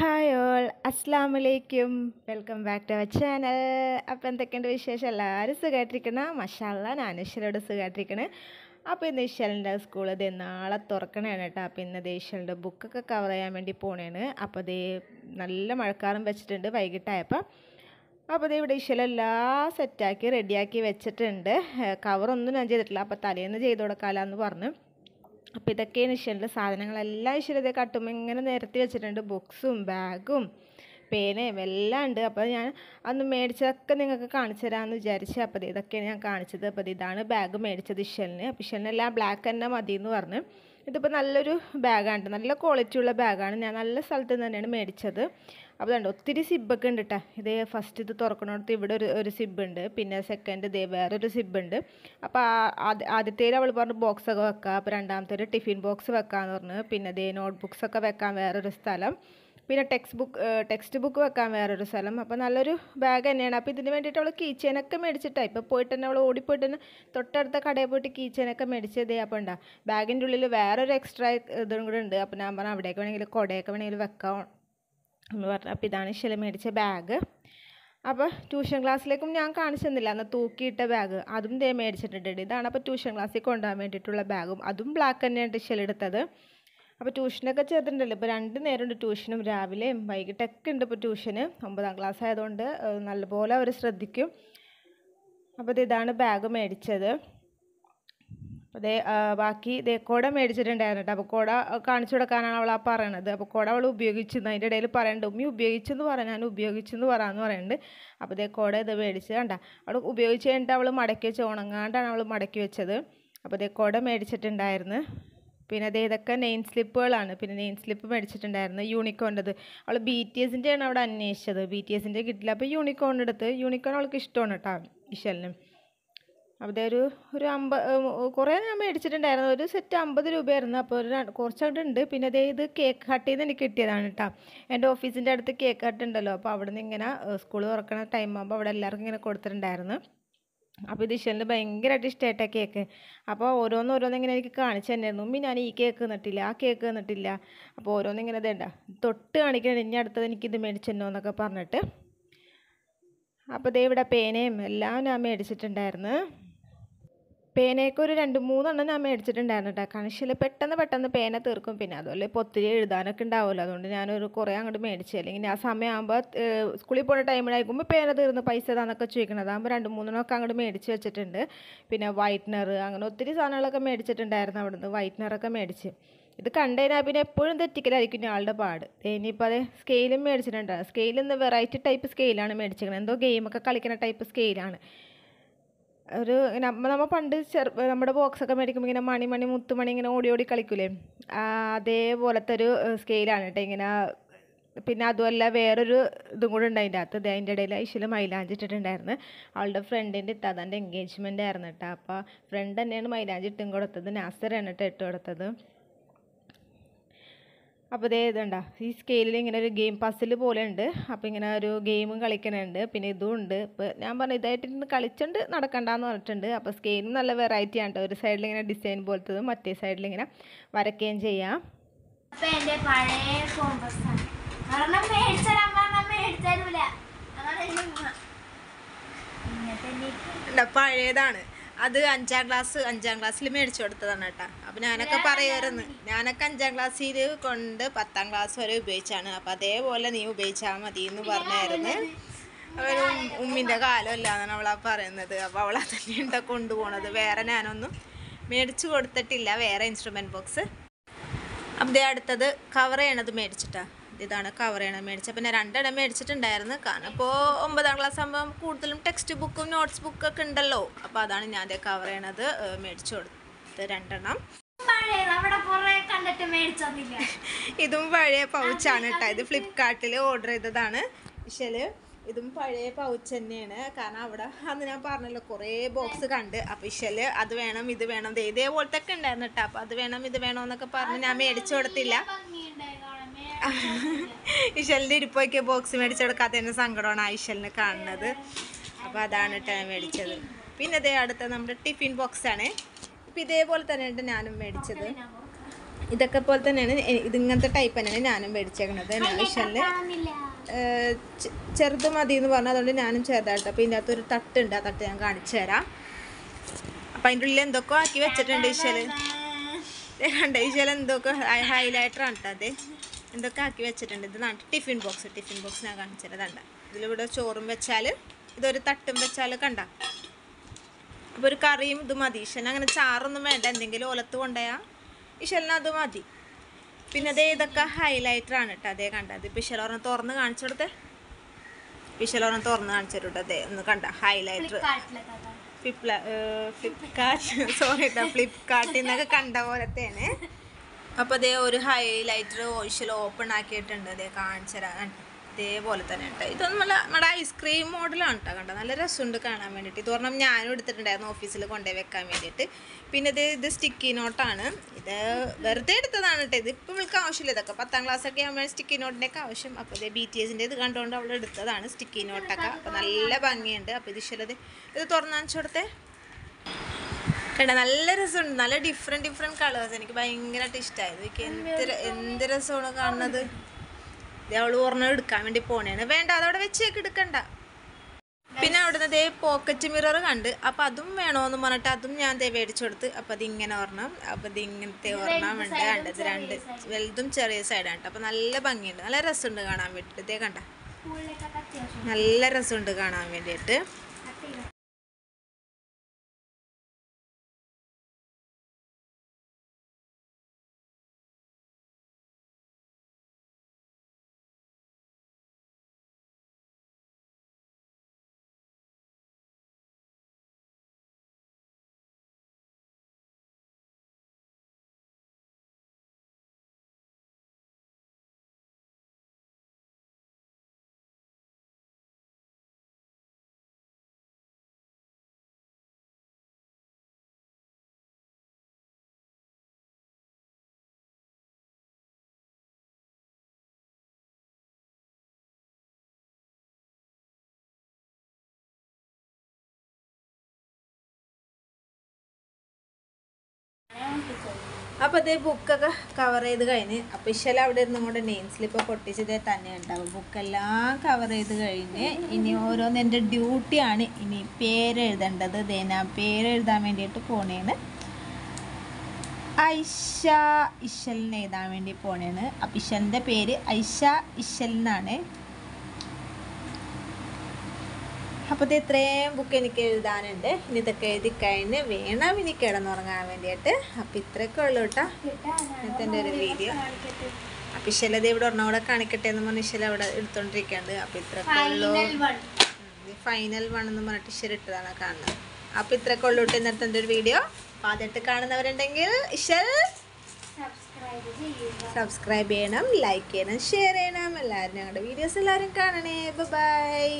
Hi all അസ്സാം വലൈക്കും welcome back to our channel. അപ്പോൾ എന്തൊക്കെയുണ്ട് വിശേഷം? എല്ലാവരും സുഖമായിട്ടിരിക്കണം മഷാല്ല ഞാൻ ഈശ്വരോട് സുഖമായിട്ടിരിക്കണേ അപ്പോൾ ഇന്ന് ഈശ്വരന്റെ സ്കൂൾ ഇത് നാളെ തുറക്കണേണ് കേട്ടോ അപ്പോൾ ഇന്ന് ഈശ്വരന്റെ ബുക്കൊക്കെ കവർ ചെയ്യാൻ വേണ്ടി പോണേണ്. അപ്പോൾ ഇത് നല്ല മഴക്കാറും വെച്ചിട്ടുണ്ട് വൈകിട്ടായപ്പോൾ അപ്പോൾ ഇത് ഇവിടെ ഈശ്വരം എല്ലാം സെറ്റാക്കി റെഡിയാക്കി വെച്ചിട്ടുണ്ട്. കവറൊന്നും ഞാൻ ചെയ്തിട്ടില്ല. അപ്പോൾ തലേന്ന് ചെയ്ത് കൊടുക്കാമെന്ന് പറഞ്ഞു. അപ്പോൾ ഇതൊക്കെയാണ് ഈശ്വരന്റെ സാധനങ്ങളെല്ലാം ഈശ്വരത്തെ കട്ടുമ്പോൾ ഇങ്ങനെ നിരത്തി വെച്ചിട്ടുണ്ട്. ബുക്സും ബാഗും പേനയും എല്ലാം ഉണ്ട്. അപ്പോൾ ഞാൻ അന്ന് മേടിച്ചതൊക്കെ നിങ്ങൾക്ക് കാണിച്ചു തരാമെന്ന് വിചാരിച്ച് അപ്പോൾ ഇതൊക്കെയാണ് ഞാൻ കാണിച്ചത്. അപ്പോൾ ഇതാണ് ബാഗ് മേടിച്ചത് ഇഷലിന് അപ്പോൾ ഇഷലിനെല്ലാം ബ്ലാക്ക് തന്നെ മതി എന്ന് പറഞ്ഞ്. ഇതിപ്പോൾ നല്ലൊരു ബാഗാണ് നല്ല ക്വാളിറ്റി ഉള്ള ബാഗാണ്. ഞാൻ നല്ല സ്ഥലത്ത് നിന്ന് തന്നെയാണ് മേടിച്ചത്. അപ്പോൾ ഉണ്ട് ഒത്തിരി സിബൊക്കെ ഉണ്ട് കേട്ടോ ഇത് ഫസ്റ്റ് ഇത് തുറക്കണോടത്ത് ഇവിടെ ഒരു ഒരു സിബ് ഉണ്ട്. പിന്നെ സെക്കൻഡ് ഇതേ വേറൊരു സിബ് ഉണ്ട്. അപ്പോൾ ആദ്യത്തേൽ അവൾ പറഞ്ഞു ബോക്സൊക്കെ വെക്കാം. അപ്പോൾ രണ്ടാമത്തേൽ ടിഫിൻ ബോക്സ് വെക്കാമെന്ന് പറഞ്ഞു. പിന്നെ ഇതേ നോട്ട് ബുക്സൊക്കെ വെക്കാൻ വേറൊരു സ്ഥലം. പിന്നെ ടെക്സ്റ്റ് ബുക്ക് ടെക്സ്റ്റ് ബുക്ക് വെക്കാൻ വേറൊരു സ്ഥലം. അപ്പോൾ നല്ലൊരു ബാഗ് തന്നെയാണ്. അപ്പോൾ ഇതിന് വേണ്ടിയിട്ട് അവൾ കീ ചെയിനൊക്കെ മേടിച്ചിട്ടാണ് ഇപ്പോൾ പോയിട്ട് തന്നെ അവൾ ഓടിപ്പോയിട്ട് തന്നെ തൊട്ടടുത്ത കടയിൽ പോയിട്ട് കീ ചെയിനൊക്കെ മേടിച്ചതേ അപ്പോൾ ഉണ്ടാ ബാഗിന്റെ ഉള്ളിൽ വേറൊരു എക്സ്ട്രാ ഇതും കൂടെ ഉണ്ട് അപ്പോൾ ഞാൻ പറഞ്ഞു അവിടേക്ക് വേണമെങ്കിൽ കുടയൊക്കെ വേണമെങ്കിൽ വെക്കാം എന്ന് പറഞ്ഞു. അപ്പോൾ ഇതാണ് ശില മേടിച്ച ബാഗ് അപ്പോൾ ട്യൂഷൻ ക്ലാസ്സിലേക്കും ഞാൻ കാണിച്ചു തന്നില്ല. അന്ന് തൂക്കിയിട്ട ബാഗ് അതും ദേ മേടിച്ചിട്ടുണ്ട്. ഇതാണ് അപ്പോൾ ട്യൂഷൻ ക്ലാസ്സിൽ കൊണ്ടുപോകാൻ വേണ്ടിയിട്ടുള്ള ബാഗും അതും ബ്ലാക്ക് തന്നെയാണ് ശില എടുത്തത്. അപ്പോൾ ട്യൂഷനൊക്കെ ചേർത്തിട്ടുണ്ടല്ലോ. ഇപ്പോൾ രണ്ട് നേരമുണ്ട് ട്യൂഷനും. രാവിലെയും വൈകിട്ടൊക്കെ ഉണ്ട് ഇപ്പോൾ ട്യൂഷന്. ഒമ്പതാം ക്ലാസ് ആയതുകൊണ്ട് നല്ലപോലെ അവർ ശ്രദ്ധിക്കും. അപ്പോൾ ഇതാണ് ബാഗ് മേടിച്ചത്. അപ്പോൾ ദേ ബാക്കി ദേ കോട മേടിച്ചിട്ടുണ്ടായിരുന്നു കേട്ടോ. അപ്പോൾ കോട കാണിച്ചു കൊടുക്കാനാണ് അവൾ ആ പറയണത്. അപ്പോൾ കോട അവൾ ഉപയോഗിച്ചെന്ന് അതിന്റെ ഇടയിൽ പറയണ്ട ഉമ്മി ഉപയോഗിച്ചെന്ന് പറയാൻ ഞാൻ ഉപയോഗിച്ചെന്ന് പറയാമെന്ന് പറയുന്നുണ്ട് അപ്പോൾ ദേ കോട ഇത് മേടിച്ചത് കണ്ട. അവൾ ഉപയോഗിച്ച് കഴിഞ്ഞിട്ട് അവൾ മടക്കി വെച്ച് ഉണങ്ങാണ്ടാണ് അവൾ മടക്കി വെച്ചത്. അപ്പോൾ ദേ കോട മേടിച്ചിട്ടുണ്ടായിരുന്നു. പിന്നെ അതേ ഇതൊക്കെ നെയിൻ സ്ലിപ്പുകളാണ്. പിന്നെ നെയിൻ സ്ലിപ്പ് മേടിച്ചിട്ടുണ്ടായിരുന്നു യൂണിക്കോണ്ടത് അവൾ ബി ടി എസിന്റെയാണ് അവിടെ അന്വേഷിച്ചത്. ബി ടി എസിന്റെ കിട്ടില്ല. അപ്പോൾ യൂണിക്കോൺ എടുത്ത് യൂണിക്കോൺ അവൾക്ക് ഇഷ്ടമാണ് കേട്ടോ ഇഷലിന്. അവിടെ ഒരു ഒരു അമ്പ കുറേ ഞാൻ മേടിച്ചിട്ടുണ്ടായിരുന്നു. ഒരു സെറ്റ് അമ്പത് രൂപയായിരുന്നു. അപ്പോൾ ഒരു കുറച്ചവിടെ ഉണ്ട്. പിന്നെ അതേ ഇത് കേക്ക് ഹട്ടിൽ നിന്ന് എനിക്ക് കിട്ടിയതാണ് കേട്ടോ. എന്റെ ഓഫീസിന്റെ അടുത്ത് കേക്ക് ഹട്ട് ഉണ്ടല്ലോ. അപ്പോൾ അവിടെ നിന്ന് ഇങ്ങനെ സ്കൂൾ തുറക്കണ ടൈം ആകുമ്പോൾ അവിടെ എല്ലാവർക്കും ഇങ്ങനെ കൊടുത്തിട്ടുണ്ടായിരുന്നു. അപ്പോൾ ഇത് ഇഷലിന് ഭയങ്കരമായിട്ട് ഇഷ്ടമായിട്ടാ കേക്ക്. അപ്പോൾ ഓരോന്ന് ഓരോന്ന് ഇങ്ങനെ എനിക്ക് കാണിച്ചു തന്നെയായിരുന്നു ഉമ്മി ഞാൻ ഈ കേക്ക് തന്നിട്ടില്ല ആ കേക്ക് തന്നിട്ടില്ല. അപ്പോൾ ഓരോന്ന് ഇങ്ങനെ ഇതേണ്ട തൊട്ട് കാണിക്കണം ഇനി അടുത്തത് എനിക്കിത് മേടിച്ചെന്നോ എന്നൊക്കെ പറഞ്ഞിട്ട്. അപ്പോൾ ദേ ഇവിടെ പേനയും എല്ലാം ഞാൻ മേടിച്ചിട്ടുണ്ടായിരുന്നു. പേനയൊക്കെ ഒരു രണ്ട് മൂന്നെണ്ണം ഞാൻ മേടിച്ചിട്ടുണ്ടായിരുന്നു കേട്ടോ കണക്ഷിൽ പെട്ടെന്ന് പെട്ടെന്ന് പേന തീർക്കും. പിന്നെ അതുപോലെ ഇപ്പോൾ ഒത്തിരി എഴുതാനൊക്കെ ഉണ്ടാവുമല്ലോ. അതുകൊണ്ട് ഞാനൊരു കുറേ അങ്ങോട്ട് മേടിച്ചു. അല്ലെങ്കിൽ ആ സമയമാകുമ്പോൾ സ്കൂളിൽ പോകുന്ന ടൈമിലായിരിക്കുമ്പോൾ പേന തീർന്ന് പൈസ താന്നൊക്കെ ചോദിക്കണം അതാകുമ്പോൾ രണ്ട് മൂന്നെണ്ണമൊക്കെ അങ്ങോട്ട് മേടിച്ച് വെച്ചിട്ടുണ്ട്. പിന്നെ വൈറ്റ്നർ അങ്ങനെ ഒത്തിരി സാധനങ്ങളൊക്കെ മേടിച്ചിട്ടുണ്ടായിരുന്നു അവിടുന്ന്. വൈറ്റ്നറൊക്കെ മേടിച്ച്. ഇത് കണ്ടുകഴിഞ്ഞാൽ പിന്നെ എപ്പോഴും തെറ്റിക്കലായിരിക്കും ആളുടെ പാട്. ഇനിയിപ്പോൾ അത് സ്കെയിലും മേടിച്ചിട്ടുണ്ട്. സ്കെയിലിൽ നിന്ന് വെറൈറ്റി ടൈപ്പ് സ്കെയിലാണ് മേടിച്ചിരിക്കുന്നത്. എന്തോ ഗെയിമൊക്കെ കളിക്കുന്ന ടൈപ്പ് സ്കെയിലാണ് ഒരു നമ്മ നമ്മൾ പണ്ട് ചെറു നമ്മുടെ ബോക്സൊക്കെ മേടിക്കുമ്പോൾ ഇങ്ങനെ മണി മണി മുത്തുമണി ഇങ്ങനെ ഓടി ഓടി കളിക്കൂലേ? അതേപോലത്തെ ഒരു സ്കെയിലാണ് കേട്ടോ ഇങ്ങനെ. പിന്നെ അതുമല്ല വേറൊരു ഇതും കൂടെ ഉണ്ട് അതിന്റെ അകത്ത് അതിന്റെ ഇടയിൽ ഐശ്വല മൈലാഞ്ചി ഇട്ടിട്ടുണ്ടായിരുന്നു. അവളുടെ ഫ്രണ്ടിന്റെ ഇത്താതാന്റെ എൻഗേജ്മെന്റ് ആയിരുന്നു കേട്ടോ അപ്പോൾ ഫ്രണ്ട് തന്നെയാണ് മൈലാഞ്ചി ഇട്ടും കൊടുത്തത്. നാസറാണ് കേട്ടോ ഇട്ട് കൊടുത്തത്. അപ്പോൾ ഇതേ ഇതുണ്ട ഈ സ്കെയിലിൽ ഇങ്ങനെ ഒരു ഗെയിം പസിൽ പോലെ ഉണ്ട്. അപ്പോൾ ഇങ്ങനെ ഒരു ഗെയിമും കളിക്കണുണ്ട്. പിന്നെ ഇതും ഉണ്ട്. ഇപ്പോൾ ഞാൻ പറഞ്ഞു ഇതായിട്ട് ഇന്ന് കളിച്ചുകൊണ്ട് നടക്കണ്ടെന്ന് പറഞ്ഞിട്ടുണ്ട്. അപ്പോൾ സ്കെയിലും നല്ല വെറൈറ്റി ആണ് കേട്ടോ ഒരു സൈഡിൽ ഇങ്ങനെ ഡിസൈൻ പോലത്തതും മറ്റേ സൈഡിൽ ഇങ്ങനെ വരയ്ക്കുകയും ചെയ്യാം. അപ്പൊ എന്റെ പഴയ കോമ്പസാണ് കാരണം പഴയതാണ്. അത് അഞ്ചാം ക്ലാസ് അഞ്ചാം ക്ലാസ്സിൽ മേടിച്ചു കൊടുത്തതാണ് കേട്ടോ. അപ്പം ഞാനൊക്കെ പറയുമായിരുന്നു ഞാനൊക്കെ അഞ്ചാം ക്ലാസ്സിൽ കൊണ്ട് പത്താം ക്ലാസ് വരെ ഉപയോഗിച്ചാണ്. അപ്പം അതേപോലെ നീ ഉപയോഗിച്ചാൽ മതി എന്ന് പറഞ്ഞായിരുന്നു. അവർ ഉമ്മിന്റെ കാലമല്ല എന്നാണ് അവളാ പറയുന്നത്. അപ്പോൾ അവൾ തന്നെയുണ്ടാ കൊണ്ടുപോകണത് വേറെ ഞാനൊന്നും മേടിച്ചു കൊടുത്തിട്ടില്ല. വേറെ ഇൻസ്ട്രുമെന്റ് ബോക്സ് അപ്പം അടുത്തത് കവർ ചെയ്യണത് മേടിച്ചിട്ടാ. ഇതാണ് കവർ ചെയ്യണം മേടിച്ചത്. പിന്നെ രണ്ടെണ്ണം മേടിച്ചിട്ടുണ്ടായിരുന്നു. കാരണം ഇപ്പോൾ ഒമ്പതാം ക്ലാസ് ആകുമ്പോൾ കൂടുതലും ടെക്സ്റ്റ് ബുക്കും നോട്ട്സ് ബുക്കൊക്കെ ഉണ്ടല്ലോ. അപ്പോൾ അതാണ് ഞാൻ അതേ കവർ ചെയ്യണത് മേടിച്ചു കൊടുത്തത് രണ്ടെണ്ണം. ഇതും പഴയ പൗച്ചാണ് കേട്ടോ. ഇത് ഫ്ലിപ്കാർട്ടിൽ ഓർഡർ ചെയ്തതാണ്. പക്ഷേ ഇതും പഴയ പൗച്ച് തന്നെയാണ്. കാരണം അവിടെ അന്ന് ഞാൻ പറഞ്ഞല്ലോ കുറേ ബോക്സ് കണ്ട്. അപ്പം ഇഷൽ അത് വേണം ഇത് വേണം. ഇതേപോലത്തെ ഒക്കെ ഉണ്ടായിരുന്നു കേട്ടോ. അപ്പോൾ അത് വേണം ഇത് വേണം എന്നൊക്കെ പറഞ്ഞ് ഞാൻ മേടിച്ചു കൊടുത്തില്ല. ഇഷലിന്റെ ഇരിപ്പൊക്കെ ബോക്സ് മേടിച്ചു കൊടുക്കാത്തതിന്റെ സങ്കടമാണ് ആ കാണുന്നത്. അപ്പോൾ അതാണ് കേട്ടോ ഞാൻ മേടിച്ചത്. പിന്നെ ഇതേ അടുത്ത നമ്മുടെ ടിഫിൻ ബോക്സ് ആണ്. ഇപ്പം ഇതേപോലെ തന്നെയാണ് ഞാനും മേടിച്ചത്. ഇതൊക്കെ പോലെ തന്നെയാണ്. ഇതിങ്ങനത്തെ ടൈപ്പ് തന്നെയാണ് ഞാനും മേടിച്ചേക്കണത്. കാണുന്നില്ല ചെറുത് മതി എന്ന് പറഞ്ഞു അതുകൊണ്ട് ഞാനും ചെറുതായിട്ട്. അപ്പോൾ ഇതിന്റെ അകത്ത് ഒരു തട്ടുണ്ട്. ആ തട്ട് ഞാൻ കാണിച്ചു തരാം. അപ്പം അതിന്റെ ഉള്ളിൽ എന്തൊക്കെ ആക്കി വെച്ചിട്ടുണ്ട് ഈശ്വൽ കണ്ട വിഷൽ എന്തൊക്കെ ഹൈലൈറ്റർ ആണ് കേട്ടോ അത്. എന്തൊക്കെ ആക്കി വെച്ചിട്ടുണ്ട്. ഇത് നാട്ടിൽ ടിഫിൻ ബോക്സ് ടിഫിൻ ബോക്സ് ഞാൻ കാണിച്ചത് കണ്ട ഇതിലിവിടെ ചോറും വെച്ചാൽ ഇതൊരു തട്ടും വെച്ചാൽ കണ്ട അപ്പോൾ ഒരു കറിയും ഇത് മതി. അങ്ങനെ ചാറൊന്നും വേണ്ട. എന്തെങ്കിലും ഓലത്ത് കൊണ്ടുപോയാ ഈശ്വരന് അത് മതി പിന്നെ അതേ ഇതൊക്കെ ഹൈലൈറ്റർ ആണ് കേട്ടോ അതേ കണ്ട അത് പിശലോറം തുറന്ന് കാണിച്ചു കൊടുത്തേ. പിശലോറം തുറന്ന് കാണിച്ചു തരൂട്ടോ അതേ ഒന്ന് കണ്ട ഹൈലൈറ്റർ ഫ്ലിപ്ല ഫ്ലിപ്കാർട്ട് സോറി കേട്ടോ ഫ്ലിപ്കാർട്ടിൽ നിന്നൊക്കെ കണ്ട പോലത്തെയാണ് അപ്പോൾ അതേ ഒരു ഹൈലൈറ്റർ ഓയിഷ്യൽ ഓപ്പൺ ആക്കിയിട്ടുണ്ട്. അതേ കാണിച്ചു തരാം. ഇതേപോലെ തന്നെ കേട്ടോ ഇതൊന്നും നല്ല നമ്മുടെ ഐസ്ക്രീം മോഡലാണ് കേട്ടോ കണ്ടോ നല്ല രസമുണ്ട് കാണാൻ വേണ്ടിയിട്ട്. ഇത് പറഞ്ഞാൽ ഞാനും എടുത്തിട്ടുണ്ടായിരുന്നു ഓഫീസിൽ കൊണ്ടുപോയി വെക്കാൻ വേണ്ടിയിട്ട്. പിന്നെ ഇത് ഇത് സ്റ്റിക്കി നോട്ടാണ് ഇത് വെറുതെ എടുത്തതാണ് കേട്ടോ ഇത്. ഇപ്പം ഇവൾക്ക് ആവശ്യമില്ല. ഇതൊക്കെ പത്താം ക്ലാസ് ഒക്കെ ആകുമ്പോൾ സ്റ്റിക്കി നോട്ടിന്റെയൊക്കെ ആവശ്യം. അപ്പോൾ ഇത് ബി ടി എസിന്റെ ഇത് കണ്ടുകൊണ്ട് അവൾ എടുത്തതാണ് സ്റ്റിക്കി നോട്ടൊക്കെ അപ്പോൾ നല്ല ഭംഗിയുണ്ട്. അപ്പോൾ ഇത് ശരി ഇത് തുറന്നു കൊടുത്തേ നല്ല രസമുണ്ട്. നല്ല ഡിഫറെന്റ് ഡിഫറെന്റ് കളേഴ്സ് എനിക്ക് ഭയങ്കരമായിട്ട് ഇഷ്ടമായത് എനിക്ക് എന്ത് എന്ത് രസമാണ് കാണുന്നത്? ഇത് അവൾ പറഞ്ഞ എടുക്കാൻ വേണ്ടി പോണേണ് വേണ്ട അതവിടെ വെച്ചേക്ക് എടുക്കണ്ട. പിന്നെ അവിടുന്ന് ദേ പോക്കറ്റ് മിറർ കണ്ട് അപ്പം അതും വേണോന്ന് പറഞ്ഞിട്ട് അതും ഞാൻ ദേ മേടിച്ചു കൊടുത്ത് അപ്പം അത് ഇങ്ങനെ ഓർണം അപ്പം അത് ഇങ്ങനത്തെ ഒരെണ്ണം ഉണ്ട് കണ്ടത് രണ്ട് വലുതും ചെറിയ സൈഡാണ് അപ്പം നല്ല ഭംഗിയുണ്ട്. നല്ല രസമുണ്ട് കാണാൻ വേണ്ടിട്ട്. ദേ കണ്ട. നല്ല രസമുണ്ട് കാണാൻ വേണ്ടിയിട്ട്. അപ്പോൾ അതേ ബുക്കൊക്കെ കവർ ചെയ്ത് കഴിഞ്ഞ്. അപ്പോൾ ഇശല അവിടെ ഇരുന്നും കൊണ്ട് നെയിം സ്ലിപ്പ് പൊട്ടിച്ചതേ തന്നെ ഉണ്ടാവും ബുക്കെല്ലാം കവർ ചെയ്ത് കഴിഞ്ഞ് ഇനി ഓരോന്ന് എന്റെ ഡ്യൂട്ടിയാണ് ഇനി പേരെഴുതേണ്ടത് ദേന പേരെഴുതാൻ വേണ്ടിയിട്ട് പോണേണ്. ഐഷ ഇശലിന് എഴുതാൻ വേണ്ടി പോണേണ്. അപ്പം പേര് ഐഷ ഇശൽ എന്നാണ്. അപ്പോൾ ഇത് ഇത്രയും ബുക്ക് എനിക്ക് എഴുതാനുണ്ട്. ഇനി ഇതൊക്കെ എഴുതി കഴിഞ്ഞ് വേണം ഇനി കിടന്നുറങ്ങാൻ വേണ്ടിയിട്ട്. അപ്പം ഇത്രയൊക്കെ ഉള്ളൂ കേട്ടോ ഇന്നത്തെ എന്റെ ഒരു വീഡിയോ അപ്പം ഇശലത് ഇവിടെ ഒരെണ്ണം കൂടെ കാണിക്കട്ടെ എന്ന് പറഞ്ഞ് ഇശല അവിടെ എടുത്തോണ്ടിരിക്കുന്നുണ്ട് അപ്പം ഇത്രയൊക്കെ ഉള്ളൂ. ഫൈനൽ വൺ എന്ന് പറഞ്ഞിട്ട് ഇശല ഇട്ടതാണ് കാണുന്നത്. അപ്പം ഇത്രയൊക്കെ ഉള്ളൂ കേട്ടോ ഇന്നത്തെ എന്റെ ഒരു വീഡിയോ അപ്പം ആദ്യമായിട്ട് കാണുന്നവരുണ്ടെങ്കിൽ ഇശൽ സബ്സ്ക്രൈബ് ചെയ്യണം. ലൈക്ക് ചെയ്യണം ഷെയർ ചെയ്യണം എല്ലാവരും ഞങ്ങളുടെ വീഡിയോസ് എല്ലാവരും കാണണേ. ബൈ